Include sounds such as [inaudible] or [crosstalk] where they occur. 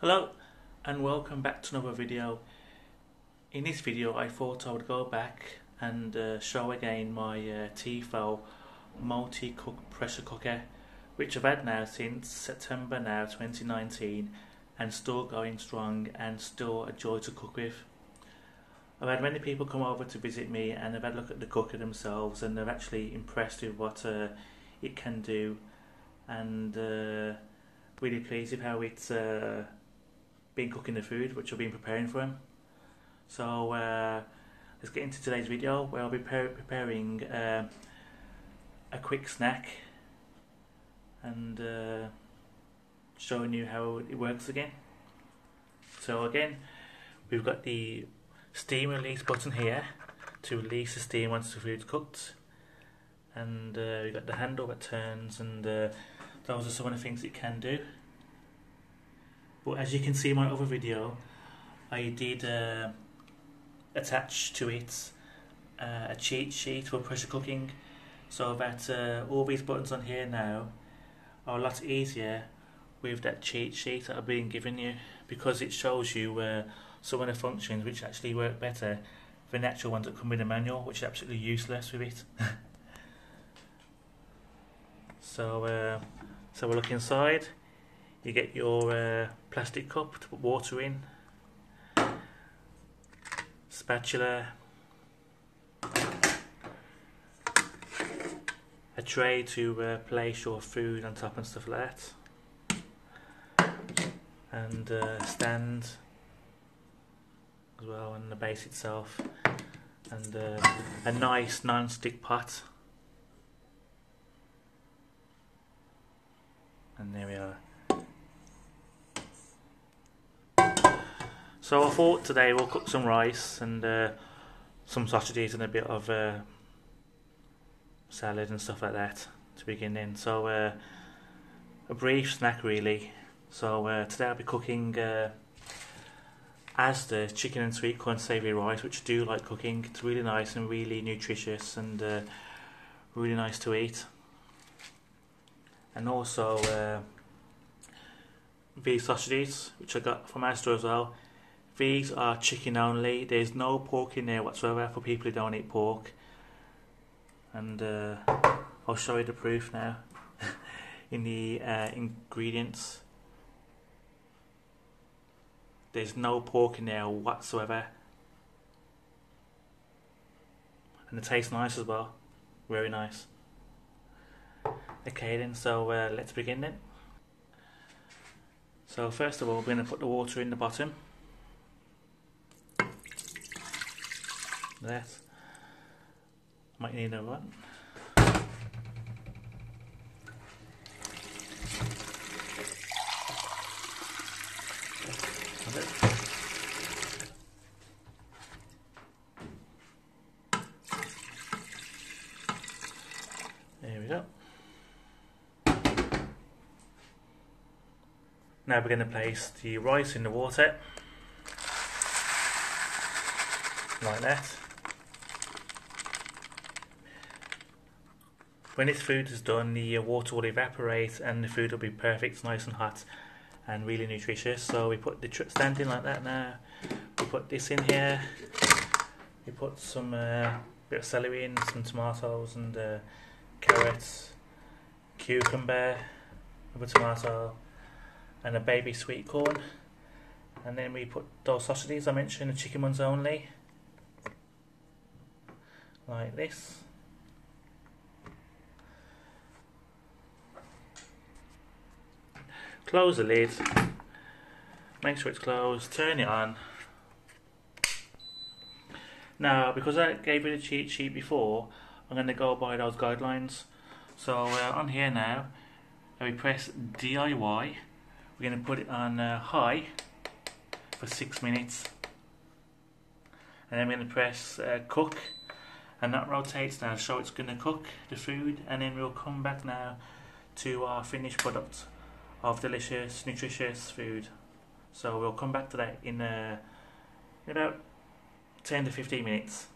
Hello and welcome back to another video. In this video I thought I would go back and uh, show again my uh, multi-cook pressure cooker which I've had now since September now 2019 and still going strong and still a joy to cook with. I've had many people come over to visit me and they've had a look at the cooker themselves and they're actually impressed with what uh, it can do and uh, really pleased with how it's uh, been cooking the food which I've been preparing for him. So uh, let's get into today's video where I'll be preparing uh, a quick snack and uh, showing you how it works again. So again, we've got the steam release button here to release the steam once the food's cooked and uh, we've got the handle that turns and uh, those are some of the things it can do but as you can see in my other video I did uh, attach to it uh, a cheat sheet for pressure cooking. So that uh, all these buttons on here now are a lot easier with that cheat sheet that I've been giving you because it shows you uh, some of the functions which actually work better than actual ones that come with the manual which is absolutely useless with it. [laughs] So uh, so we'll look inside you get your uh, plastic cup to put water in, spatula, a tray to uh, place your food on top and stuff like that, and uh, stand as well and the base itself, and uh, a nice non-stick pot. And there we are. So I thought today we'll cook some rice and uh, some sausages and a bit of uh, salad and stuff like that to begin in. So uh, a brief snack really. So uh, today I'll be cooking uh, Asda chicken and sweet corn savoury rice, which I do like cooking. It's really nice and really nutritious and uh, really nice to eat. And also uh, these sausages, which I got from Asda as well. These are chicken only. There's no pork in there whatsoever for people who don't eat pork. And uh, I'll show you the proof now [laughs] in the uh, ingredients. There's no pork in there whatsoever. And it tastes nice as well. Very nice. Okay then, so uh, let's begin then. So first of all, we're going to put the water in the bottom. That. Might need another one. There we go. Now we're going to place the rice in the water like that. When this food is done, the uh, water will evaporate and the food will be perfect, nice and hot and really nutritious. So we put the stand in like that now. We put this in here. We put some uh, bit of celery in, some tomatoes and uh, carrots, cucumber, a tomato, and a baby sweet corn. And then we put those sausages I mentioned, the chicken ones only, like this. Close the lid, make sure it's closed, turn it on. Now, because I gave you the cheat sheet before, I'm going to go by those guidelines. So uh, on here now, we press DIY. We're going to put it on uh, high for six minutes. And then we're going to press uh, cook. And that rotates now, so it's going to cook the food. And then we'll come back now to our finished product of delicious, nutritious food. So we'll come back to that in, uh, in about 10 to 15 minutes.